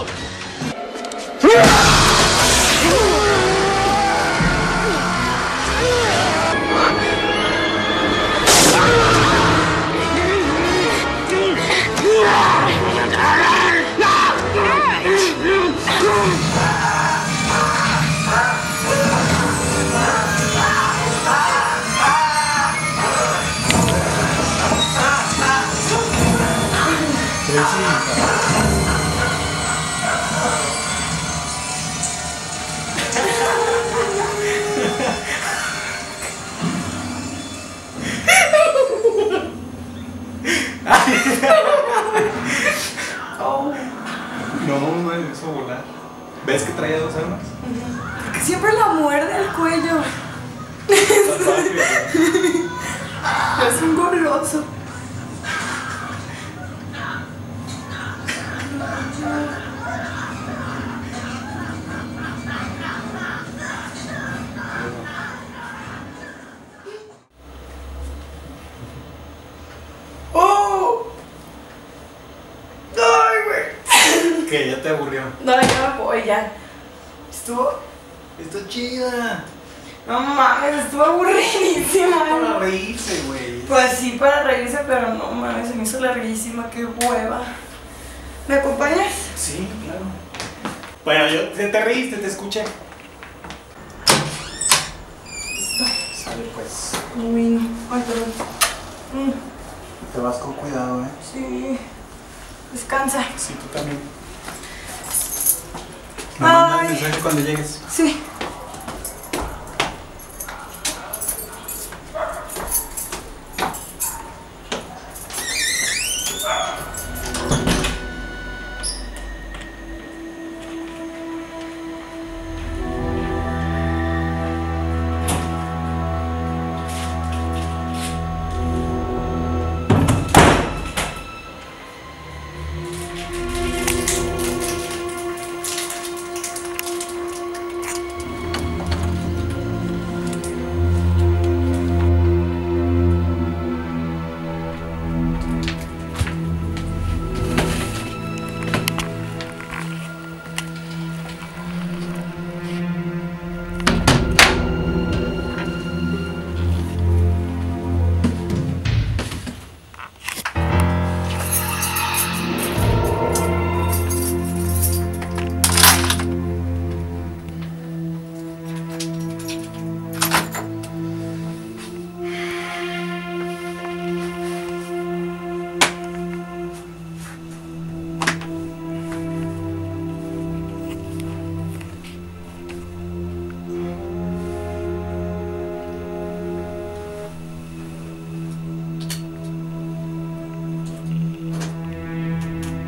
No, ¿Ves que traía dos armas? Siempre la muerde el cuello. Es un goloso. Que ya te aburrió. No, ya me voy, ya. Estuvo. Está chida. No mames, estuvo aburridísima. Para reírse, güey. Pues sí, para reírse, pero no mames, se me hizo larguísima, qué hueva. ¿Me acompañas? Sí, claro. Bueno, yo te, te reíste, te escuché. Sale pues. Uy, ay, perdón. Mm, Te vas con cuidado, eh. sí. Descansa. Sí, tú también. Mensaje cuando llegues. Sí.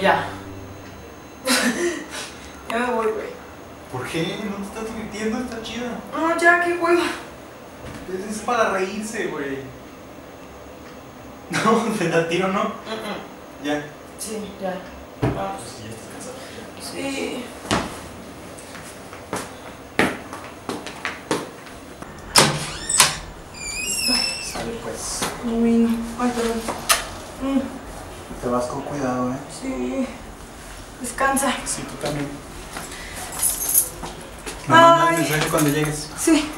Ya. ya me voy, güey. ¿Por qué? No te estás divirtiendo, está chida. No, ya, qué hueva. Es para reírse, güey. No, te da tiro, ¿no? Ya. Sí, ya. Vamos. Pues ya estás cansado. ya. Sí. Sale pues. Uy, ay, perdón. Mm, Te vas con cuidado, eh. sí. Descansa. Sí, tú también. Me mandas mensaje cuando llegues. Sí.